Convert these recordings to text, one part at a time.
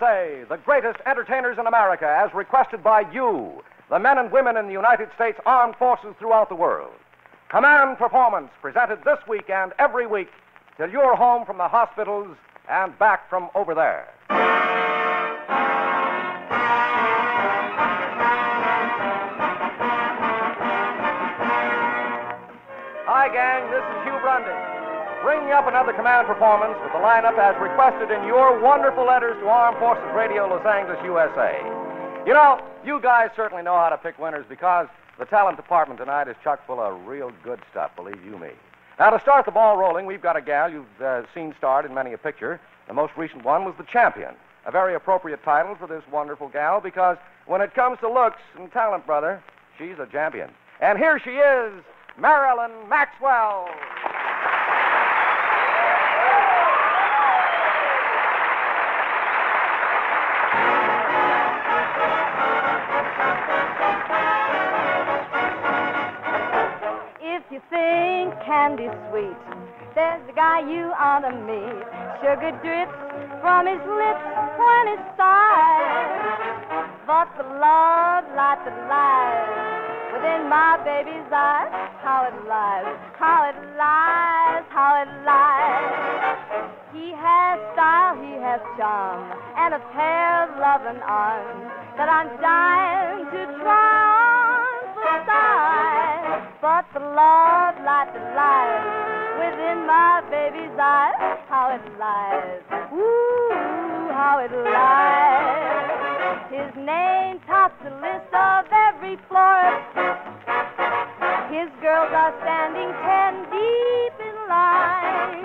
USA, the greatest entertainers in America, as requested by you, the men and women in the United States Armed Forces throughout the world. Command Performance, presented this week and every week till you're home from the hospitals and back from over there. Hi, gang, this is Hugh Brundage. Bringing up another command performance with the lineup as requested in your wonderful letters to Armed Forces Radio, Los Angeles, USA. You know, you guys certainly know how to pick winners because the talent department tonight is chock full of real good stuff, believe you me. Now, to start the ball rolling, we've got a gal you've uh, seen starred in many a picture. The most recent one was The Champion, a very appropriate title for this wonderful gal because when it comes to looks and talent, brother, she's a champion. And here she is, Marilyn Maxwell. Think candy's sweet, there's the guy you ought to meet. Sugar drips from his lips when he sighs. But the love light that lies within my baby's eyes, how it lies, how it lies, how it lies. He has style, he has charm, and a pair of loving arms that I'm dying to try on for size. But the love light that lies within my baby's eyes, how it lies, ooh, how it lies. His name tops the list of every florist. His girls are standing ten deep in line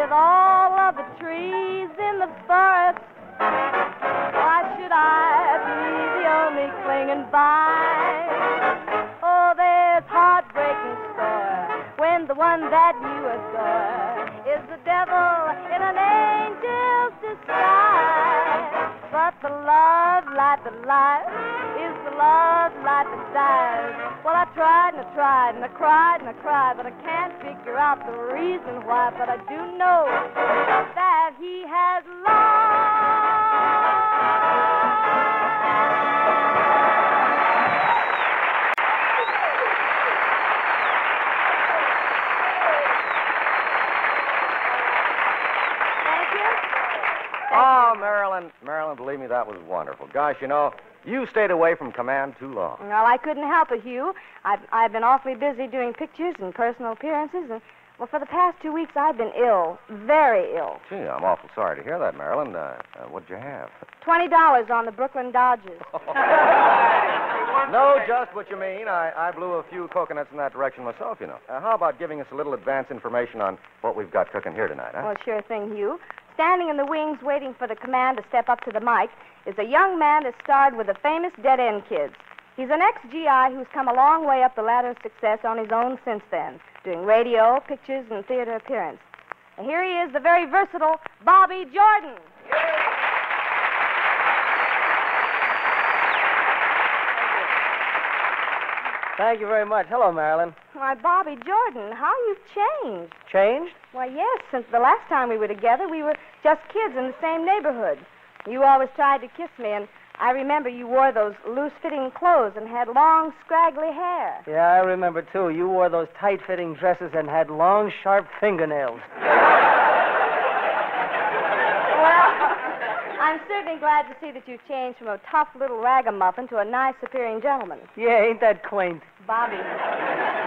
with all of the trees in the forest. Why should I be the only clinging vine? One that you adore is the devil in an angel's disguise. But the love light that lies is the love light that dies. Well, I tried and I tried and I cried and I cried, but I can't figure out the reason why. But I do know that he has Thank Marilyn, Marilyn, believe me, that was wonderful. Gosh, you know, you stayed away from command too long. Well, I couldn't help it, Hugh. I've, I've been awfully busy doing pictures and personal appearances, and, well, for the past two weeks, I've been ill. Very ill. Gee, I'm awful sorry to hear that, Marilyn. Uh, uh, what'd you have? $20 on the Brooklyn Dodgers. No, just what you mean. I, I blew a few coconuts in that direction myself, you know. Uh, how about giving us a little advance information on what we've got cooking here tonight, huh? Well, sure thing, Hugh. Standing in the wings waiting for the command to step up to the mic is a young man that starred with the famous Dead End Kids. He's an ex-GI who's come a long way up the ladder of success on his own since then, doing radio, pictures, and theater appearance. And here he is, the very versatile Bobby Jordan. Thank you very much. Hello, Marilyn. Why, Bobby Jordan, how you've changed. Changed? Why, yes, since the last time we were together, we were just kids in the same neighborhood. You always tried to kiss me, and I remember you wore those loose fitting clothes and had long, scraggly hair. Yeah, I remember, too. You wore those tight fitting dresses and had long, sharp fingernails. Well, I'm certainly glad to see that you've changed from a tough little ragamuffin to a nice, appearing gentleman. Yeah, ain't that quaint? Bobby.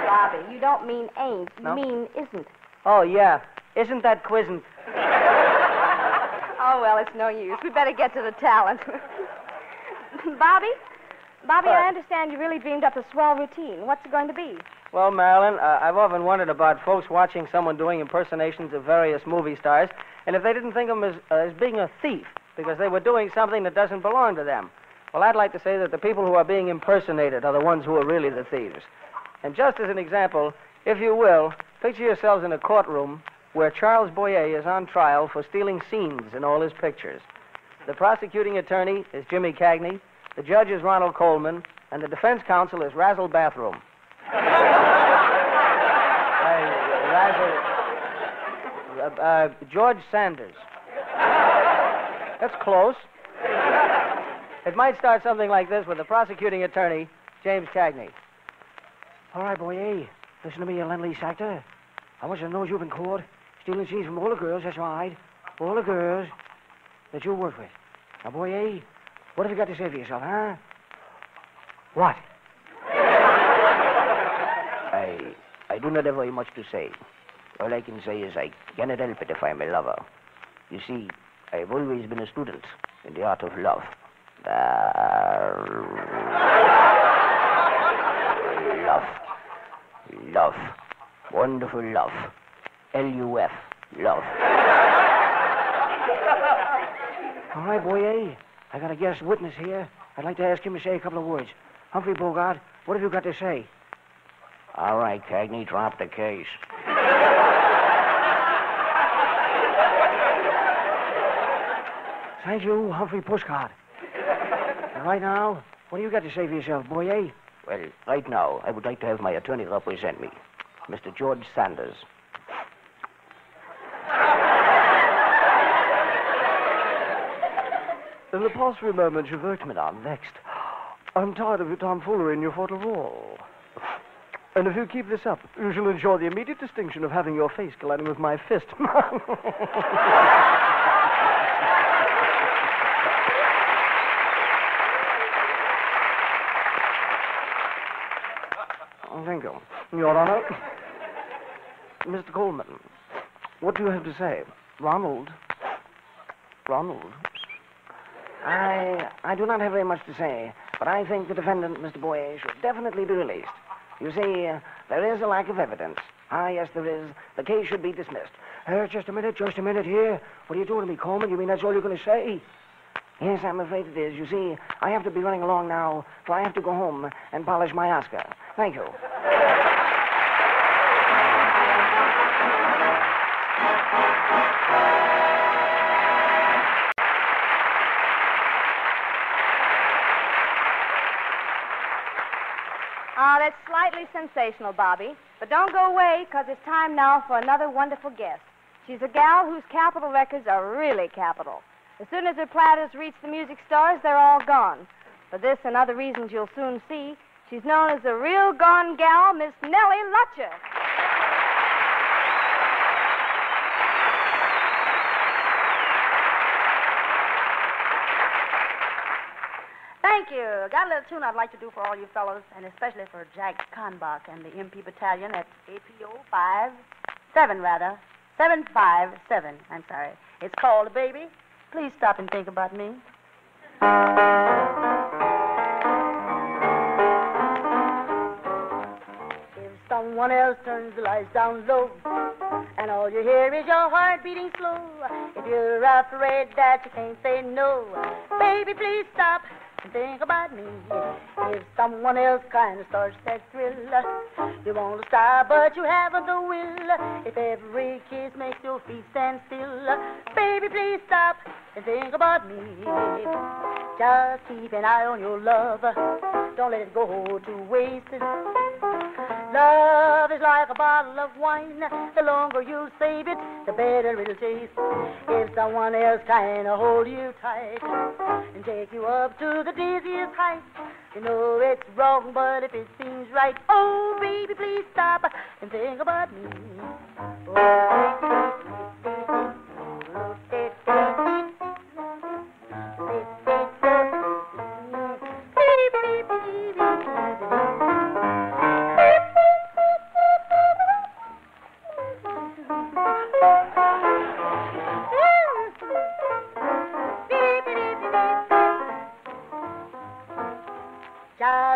Bobby, you don't mean ain't, you No? mean isn't. Oh, yeah. Isn't that quizzant? Oh, well, it's no use. We better get to the talent. Bobby? Bobby, I understand you really dreamed up a swell routine. What's it going to be? Well, Marilyn, uh, I've often wondered about folks watching someone doing impersonations of various movie stars, and if they didn't think of them as, uh, as being a thief because they were doing something that doesn't belong to them. Well, I'd like to say that the people who are being impersonated are the ones who are really the thieves. And just as an example, if you will, picture yourselves in a courtroom where Charles Boyer is on trial for stealing scenes in all his pictures. The prosecuting attorney is Jimmy Cagney, the judge is Ronald Colman, and the defense counsel is Razzle Bathroom. Uh, Razzle. Uh, uh, George Sanders. That's close. it might start something like this with the prosecuting attorney, James Cagney. All right, boy, hey. Listen to me, you lend-lease actor. I want you to know you've been caught. Stealing seeds from all the girls, that's right. All the girls that you work with. Now, boy, hey, what have you got to say for yourself, huh? What? I I do not have very much to say. All I can say is I cannot help it if I'm a lover. You see, I've always been a student in the art of love. Uh, love. Love. Wonderful love. L-U-F. Love. All right, boy, hey. I got a guest witness here. I'd like to ask him to say a couple of words. Humphrey Bogart, what have you got to say? All right, Cagney, drop the case. Thank you, Humphrey Pushcart. And right now, what do you got to say for yourself, boy, eh? Well, right now, I would like to have my attorney represent me, Mr. George Sanders. In the past few moments, you've irked me now. I'm vexed. I'm tired of your tomfoolery and your fault of all. And if you keep this up, you shall enjoy the immediate distinction of having your face colliding with my fist. Oh, Thank you. Your Honor. Mr. Colman, what do you have to say? Ronald. Ronald. I I do not have very much to say, but I think the defendant, Mr. Boyer, should definitely be released. You see, uh, there is a lack of evidence. Ah, yes, there is. The case should be dismissed. Uh, just a minute, just a minute here. What are you doing to me, Colman? You mean that's all you're going to say? Yes, I'm afraid it is. You see, I have to be running along now, for I have to go home and polish my Oscar. Thank you. Slightly sensational, Bobby. But don't go away, because it's time now for another wonderful guest. She's a gal whose Capitol records are really capital. As soon as her platters reach the music stores, they're all gone. For this and other reasons you'll soon see, she's known as the real gone gal, Miss Nellie Lutcher. Thank you. Got a little tune I'd like to do for all you fellows, and especially for Jack Conbach and the MP Battalion at APO 5, 7 rather, 757. I'm sorry. It's called Baby. Please stop and think about me. If someone else turns the lights down low, and all you hear is your heart beating slow, if you're afraid that you can't say no, baby, please stop think about me. If someone else kind of starts that thrill, you want to stop, but you haven't the will. If every kiss makes your feet stand still, baby, please stop and think about me. Just keep an eye on your love. Don't let it go to waste. Love is like a bottle of wine. The longer you save it, the better it'll taste. If someone else kind of hold you tight and take you up to the dizziest height, you know it's wrong, but if it seems right, oh baby, please stop and think about me.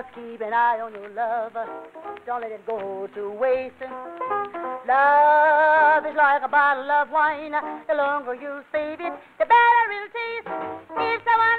Just keep an eye on your love. Don't let it go to waste. Love is like a bottle of wine. The longer you save it, the better it'll taste. If someone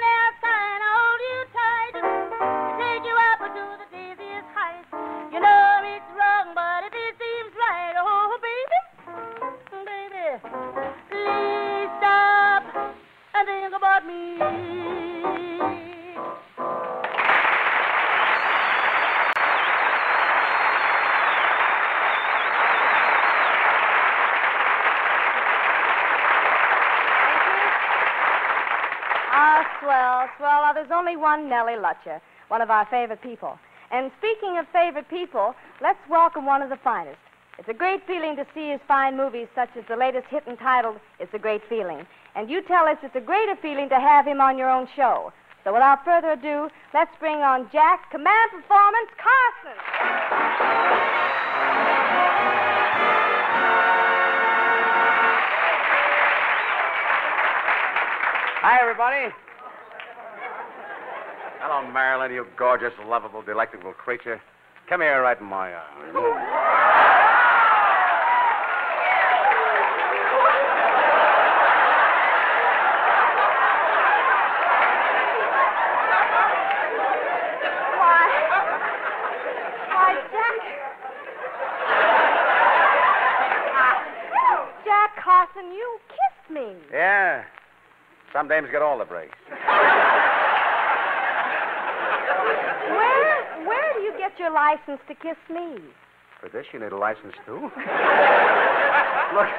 Nellie Lutcher, one of our favorite people. And speaking of favorite people, let's welcome one of the finest. It's a great feeling to see his fine movies, such as the latest hit entitled It's a Great Feeling. And you tell us it's a greater feeling to have him on your own show. So without further ado, let's bring on Jack Command Performance Carson. Hi, everybody. Hello, Marilyn, you gorgeous, lovable, delectable creature. Come here right in my arms. Why? Why, Jack. Jack Carson, you kissed me. Yeah. Some dames get all the breaks. Where where do you get your license to kiss me? For this, you need a license, too? Look,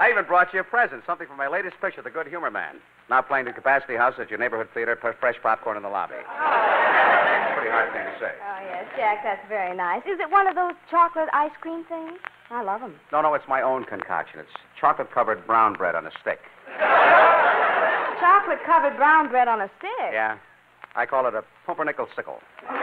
I even brought you a present, something from my latest picture, The Good Humor Man. Now playing the Capacity House at your neighborhood theater, p- fresh popcorn in the lobby. Oh. Pretty hard thing to say. Oh yes, Jack, that's very nice. Is it one of those chocolate ice cream things? I love them. No, no, it's my own concoction. It's chocolate covered brown bread on a stick. Chocolate covered brown bread on a stick. Yeah. I call it a pumpernickel sickle.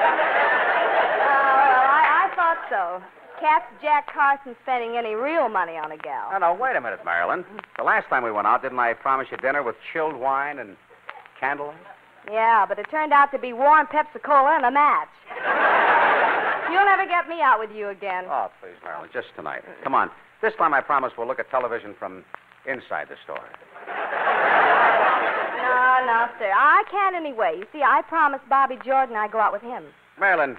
Oh, well, I, I thought so. Catch Jack Carson spending any real money on a gal. Now, now, wait a minute, Marilyn. The last time we went out, didn't I promise you dinner with chilled wine and candlelight? Yeah, but it turned out to be warm Pepsi Cola and a match. You'll never get me out with you again. Oh, please, Marilyn, just tonight. Come on. This time I promise we'll look at television from inside the store. No, sir. I can't anyway. You see, I promised Bobby Jordan I'd go out with him. Marilyn,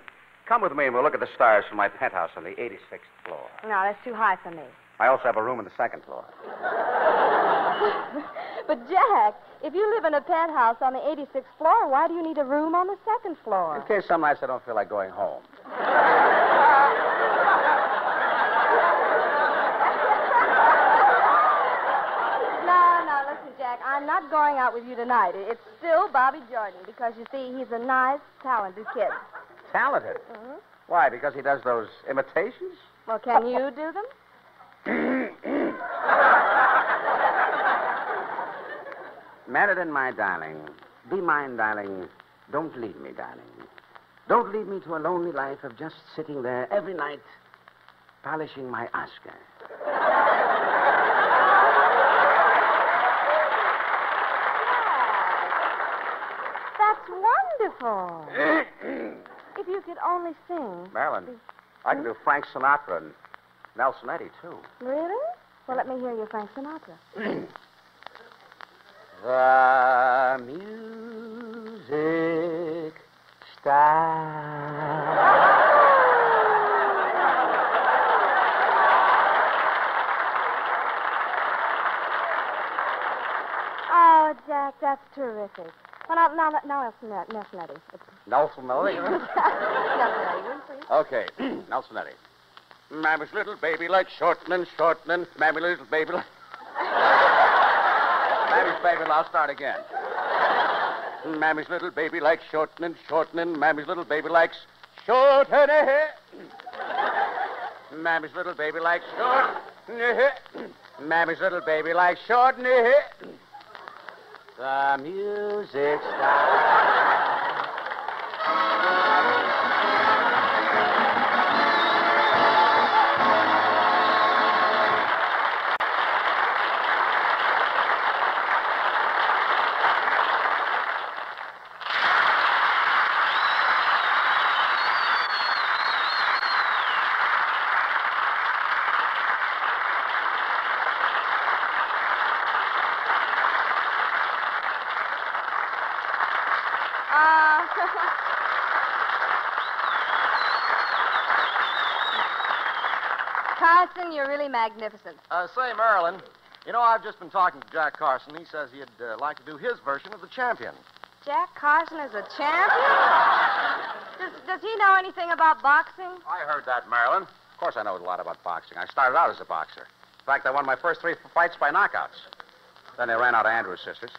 come with me and we'll look at the stars from my penthouse on the 86th floor. No, that's too high for me. I also have a room on the second floor. But, Jack, if you live in a penthouse on the 86th floor, why do you need a room on the second floor? In case some nights I don't feel like going home. No, no, listen, Jack, I'm not going out with you tonight. It's still Bobby Jordan because, you see, he's a nice, talented kid. Talented. Mhm. Why? Because he does those imitations? Well, can you do them? Meriden, my darling. Be mine, darling. Don't leave me, darling. Don't leave me to a lonely life of just sitting there every night polishing my Oscar. That's wonderful. if you could only sing. Marilyn, I can do Frank Sinatra and Nelson Eddy, too. Really? Well, let me hear your Frank Sinatra. The music stops. Oh, Jack, that's terrific. Well, now, now, now Nelson, Nelson Eddy. Nelson Eddy? Nelson? Okay, Nelson Eddy. Mammy's little baby like shortening, shortening. Mammy's little baby like. Mammy's baby, I'll start again. Mammy's little baby likes shortening, shortening. Mammy's little baby likes shortening. Mammy's little baby likes shortening. Mammy's little baby likes shortening. The music stops. Really magnificent. Uh, say, Marilyn, you know, I've just been talking to Jack Carson. He says he'd uh, like to do his version of the champion. Jack Carson is a champion? Does, does he know anything about boxing? I heard that, Marilyn. Of course, I know a lot about boxing. I started out as a boxer. In fact, I won my first three fights by knockouts. Then they ran out of Andrews Sisters.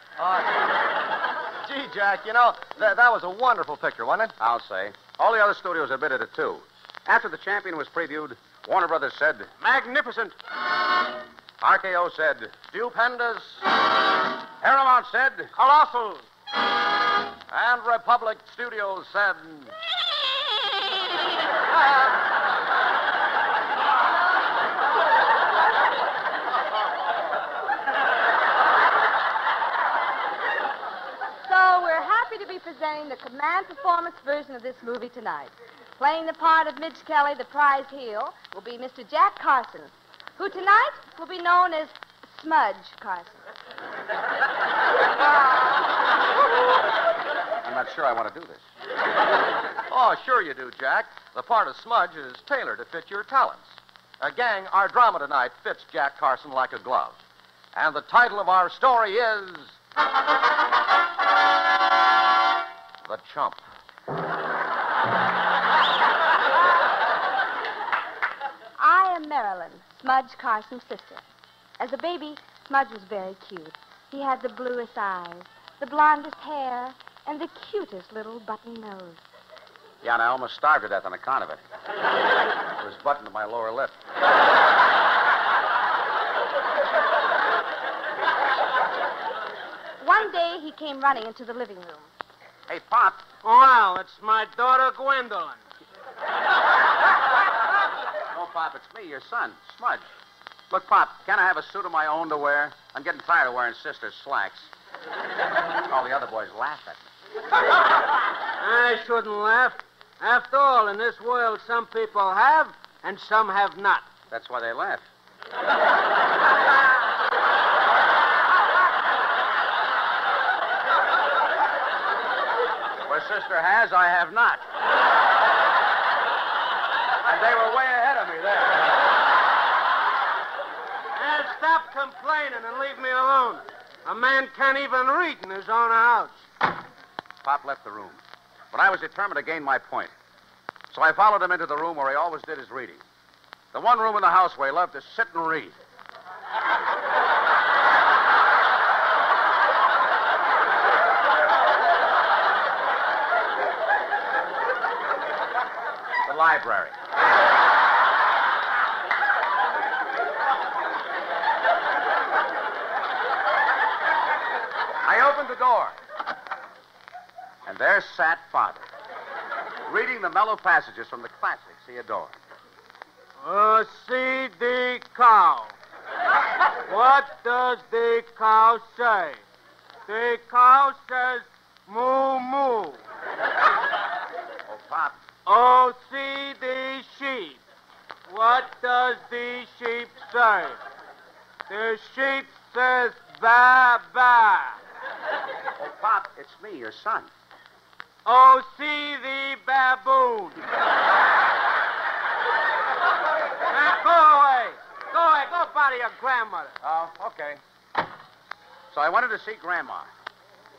Gee, Jack, you know, that, that was a wonderful picture, wasn't it? I'll say. All the other studios admitted it, too. After the champion was previewed, Warner Brothers said, Magnificent. RKO said, Stupendous. Paramount said, Colossal. And Republic Studios said. So we're happy to be presenting the command performance version of this movie tonight. Playing the part of Midge Kelly, the prize heel, will be Mr. Jack Carson, who tonight will be known as Smudge Carson. I'm not sure I want to do this. Oh, sure you do, Jack. The part of Smudge is tailored to fit your talents. Uh, gang, our drama tonight fits Jack Carson like a glove. And the title of our story is. The Chump. I am Marilyn, Smudge Carson's sister. As a baby, Smudge was very cute. He had the bluest eyes, the blondest hair, and the cutest little button nose. Yeah, and I almost starved to death on account of it. It was buttoned to my lower lip. One day, he came running into the living room. Hey, Pop. Well, it's my daughter Gwendolyn. Pop, it's me, your son, Smudge. Look, Pop, can I have a suit of my own to wear? I'm getting tired of wearing sister's slacks. All the other boys laugh at me. I shouldn't laugh. After all, in this world, some people have and some have not. That's why they laugh. Where sister has, I have not. And they were way ahead of me there. And stop complaining and leave me alone. A man can't even read in his own house. Pop left the room. But I was determined to gain my point. So I followed him into the room where he always did his reading. The one room in the house where he loved to sit and read. the library. I opened the door. And there sat Father, reading the mellow passages from the classics he adored. Oh, uh, see the cow. What does the cow say? The cow says moo moo. Oh, Pop, Oh, see the sheep. What does the sheep say? The sheep says ba ba. oh, Pop, it's me, your son. Oh, see the baboon. now go away. Go away. Go bother your grandmother. Oh, okay. So I wanted to see Grandma.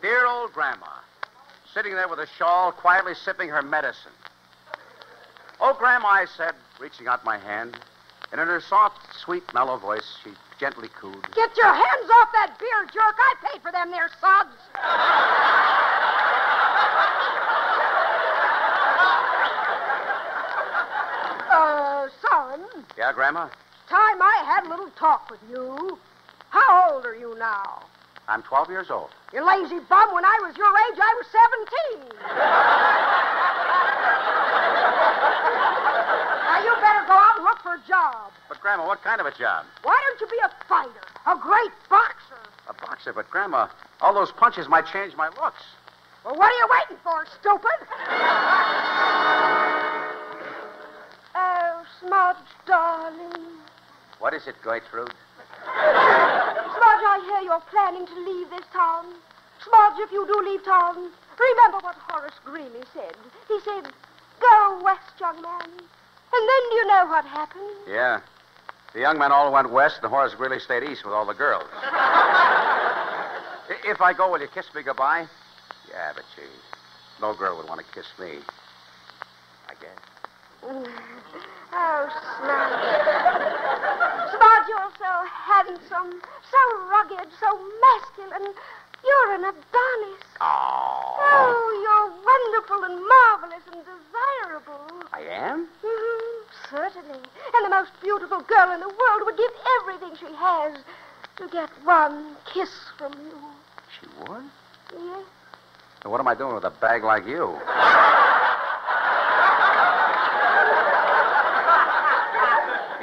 Dear old Grandma. Sitting there with a shawl, quietly sipping her medicine. Oh, Grandma, I said, reaching out my hand. And in her soft, sweet, mellow voice, she gently cooed. Get your hands off that beer, jerk. I paid for them there suds. uh, Yeah, Grandma? time I had a little talk with you. How old are you now? I'm 12 years old. You lazy bum, when I was your age, I was 17. now, you better go out and look for a job. But, Grandma, what kind of a job? Why don't you be a fighter, a great boxer? A boxer. But, Grandma, all those punches might change my looks. Well, what are you waiting for, stupid? Smudge, darling. What is it, Gertrude? Smudge, I hear you're planning to leave this town. Smudge, if you do leave town, remember what Horace Greeley said. He said, Go west, young man. And then do you know what happened? Yeah. The young men all went west, and Horace Greeley stayed east with all the girls. If I go, will you kiss me goodbye? Yeah, but gee, no girl would want to kiss me. I guess. Mm. Oh, Smudge. Smudge, you're so handsome, so rugged, so masculine. You're an Adonis. Oh. Oh, you're wonderful and marvelous and desirable. I am? Mm-hmm, certainly. And the most beautiful girl in the world would give everything she has to get one kiss from you. She would? Yes? What am I doing with a bag like you?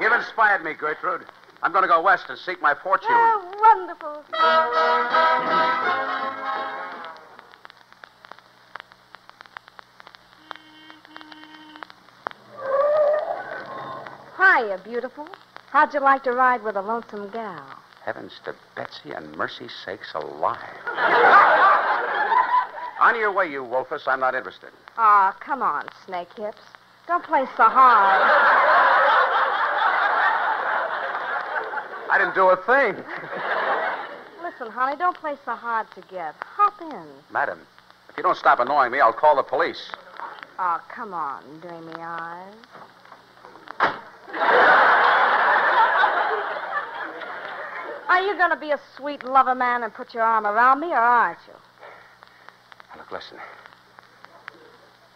You've inspired me, Gertrude. I'm going to go west and seek my fortune. Oh, wonderful. Hiya, beautiful. How'd you like to ride with a lonesome gal? Heavens to Betsy and mercy sakes alive. On your way, you wolfus. I'm not interested. Aw, come on, snake hips. Don't play so hard. I didn't do a thing. Listen, honey, don't play so hard to get. Hop in. Madam, if you don't stop annoying me, I'll call the police. Oh, come on, dreamy eyes. Are you going to be a sweet lover man and put your arm around me, or aren't you? Look, listen.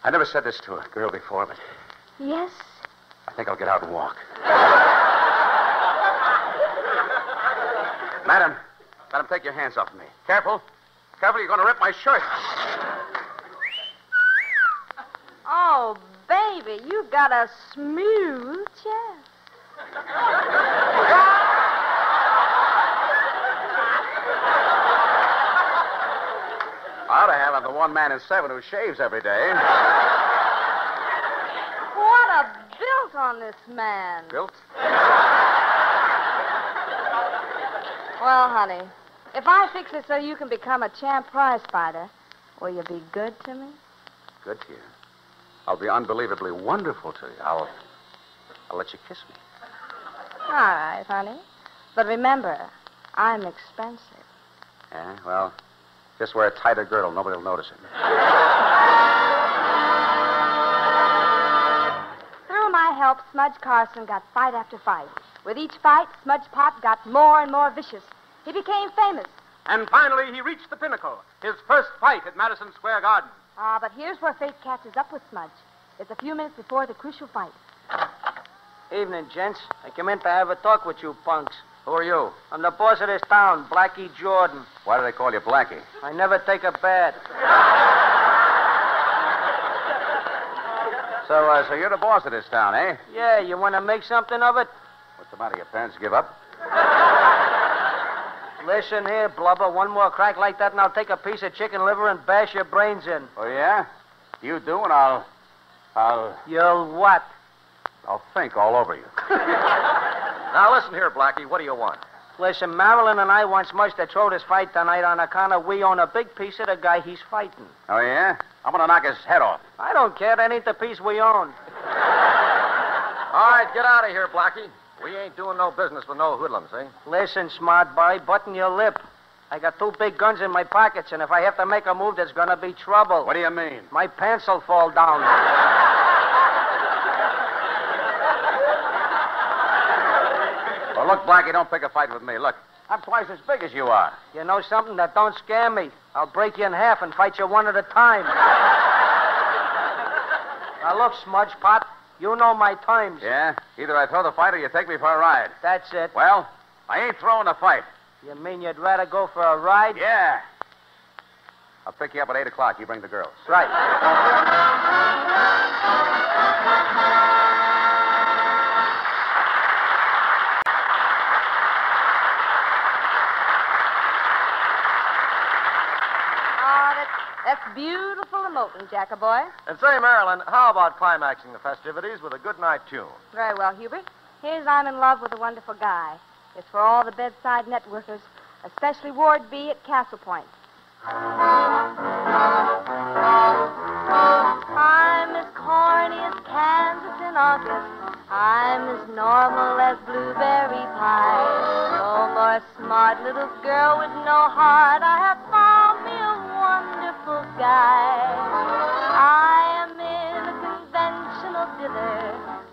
I never said this to a girl before, but Yes? I think I'll get out and walk. Madam, madam, take your hands off me. Careful. Careful, you're going to rip my shirt. Oh, baby, you've got a smooth chest. I ought to have. I'm the one man in seven who shaves every day. What a built on this man. Built? Well, honey, if I fix it so you can become a champ prize fighter, will you be good to me? Good to you. I'll be unbelievably wonderful to you. I'll, I'll let you kiss me. All right, honey. But remember, I'm expensive. Yeah, well, just wear a tighter girdle. Nobody will notice it. Through my help, Smudge Carson got fight after fight. With each fight, Smudge Pot got more and more vicious. He became famous. And finally, he reached the pinnacle. His first fight at Madison Square Garden. Ah, but here's where fate catches up with Smudge. It's a few minutes before the crucial fight. Evening, gents. I came in to have a talk with you punks. Who are you? I'm the boss of this town, Blackie Jordan. Why do they call you Blackie? I never take a bath. So, uh, so you're the boss of this town, eh? Yeah, you want to make something of it? What's the matter? Your parents give up? Listen here, Blubber. One more crack like that, and I'll take a piece of chicken liver and bash your brains in. Oh, yeah? You do, and I'll. I'll. You'll what? I'll think all over you. now, listen here, Blackie. What do you want? Listen, Marilyn and I wants Smudge to throw this fight tonight on account of we own a big piece of the guy he's fighting. Oh, yeah? I'm going to knock his head off. I don't care. That ain't the piece we own. All right, get out of here, Blackie. We ain't doing no business with no hoodlums, eh? Listen, smart boy, button your lip. I got two big guns in my pockets, and if I have to make a move, there's gonna be trouble. What do you mean? My pants will fall down. Well, look, Blackie, don't pick a fight with me. Look, I'm twice as big as you are. You know something? That don't scare me. I'll break you in half and fight you one at a time. now, look, Smudge Pot, you know my times. Yeah? Either I throw the fight or you take me for a ride. That's it. Well, I ain't throwing a fight. You mean you'd rather go for a ride? Yeah. I'll pick you up at 8 o'clock. You bring the girls. Right. Oh, that's, that's beautiful emoting, Jackaboy. And say, Marilyn, how about climaxing the festivities with a good night tune? Very well, Hubert. Here's I'm in love with a wonderful guy. It's for all the bedside networkers, especially Ward B at Castle Point. I'm as corny as Kansas in August. I'm as normal as blueberry pie. No more smart little girl with no heart. I have a guy. I am in a conventional dinner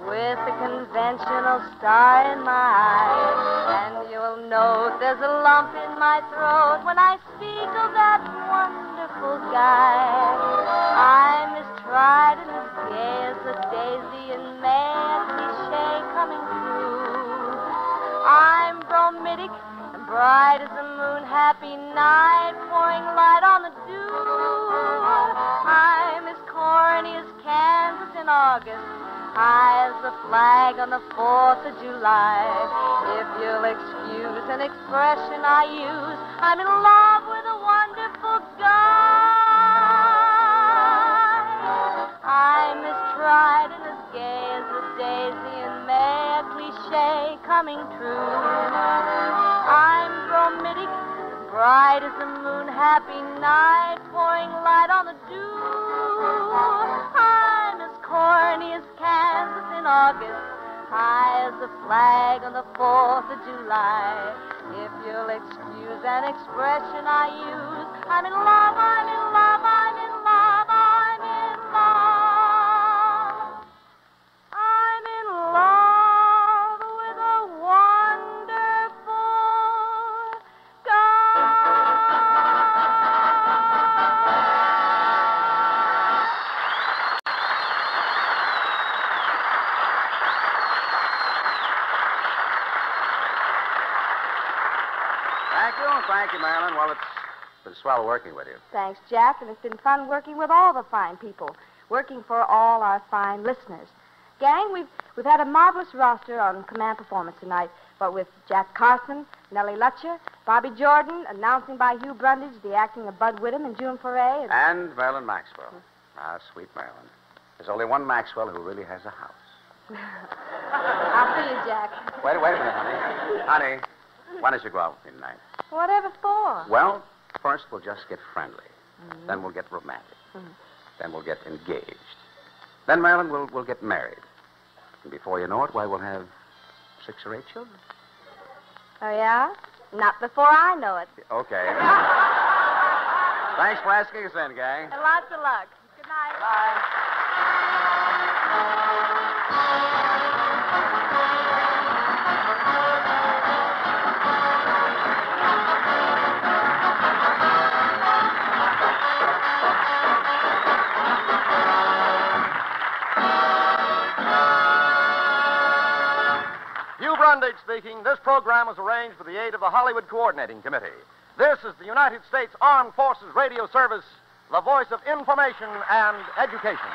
with a conventional star in my eye. And you'll note there's a lump in my throat when I speak of that wonderful guy. I'm as tried and as gay as a daisy in May, a cliche coming true. I'm bromidic and bright as a moon, happy night, pouring light August, high as the flag on the 4th of July. If you'll excuse an expression I use, I'm in love with a wonderful guy. I'm as tried and as gay as a daisy in May, a cliche coming true. I'm bromidic, bright as the moon, happy night, pouring light on the dew. In August, high as the flag on the 4th of July. If you'll excuse an expression I use, I'm in love, I'm in love, I'm swell working with you. Thanks, Jack, and it's been fun working with all the fine people, working for all our fine listeners. Gang, we've we've had a marvelous roster on command performance tonight, but with Jack Carson, Nellie Lutcher, Bobby Jordan, announcing by Hugh Brundage, the acting of Bud Whittam and June Foray, and And Marilyn Maxwell. Ah, sweet Marilyn. There's only one Maxwell who really has a house. I'll see you, Jack. Wait, wait a minute, honey. Honey, why don't you go out with me tonight? Whatever for? Well, first we'll just get friendly. Mm-hmm. Then we'll get romantic. Mm-hmm. Then we'll get engaged. Then, Marilyn, we'll, we'll get married. And before you know it, why, we'll have six or eight children. Oh, yeah? Not before I know it. Okay. Thanks for asking us in, gang. And lots of luck. Good night. Bye. Speaking. This program was arranged with the aid of the Hollywood Coordinating Committee. This is the United States Armed Forces Radio Service, the voice of information and education.